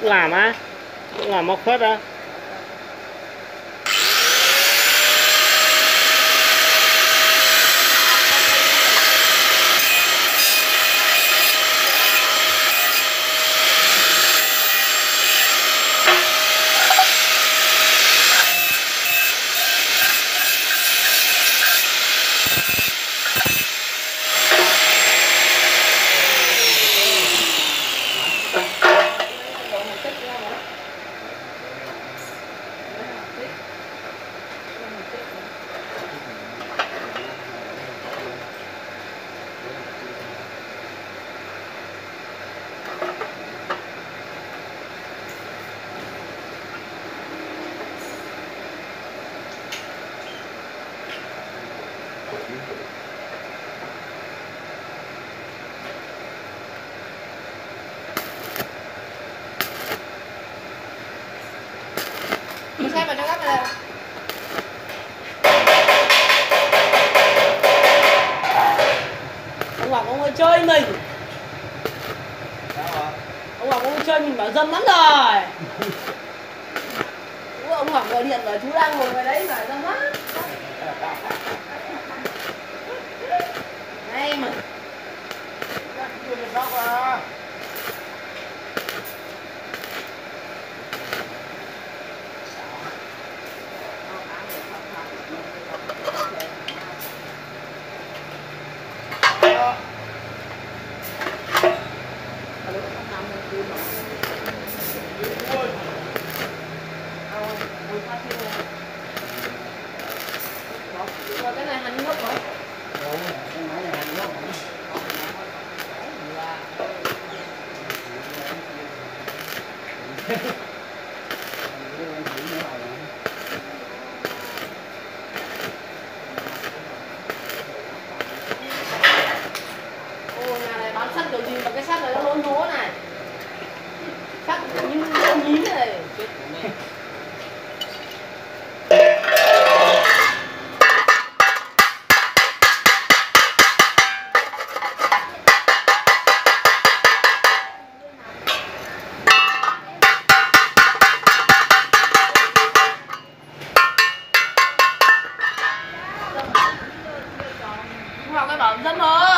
cũng làm á cũng làm móc phết á. Ông Hoàng ông ơi chơi mình. Ông Hoàng ông ơi chơi mình bảo dâm lắm rồi. Ủa, ông Hoàng gọi điện bảo chú đang ngồi ngoài đấy mà dâm lắm. Ngay mà cái này hành nước rồi Đúng, cái máy này hành nước rồi Ôi, nhà này bán sắt kiểu gì mà cái sắt này nó lố lố này? sắc như con nhím này chết của mẹ Dân ơi!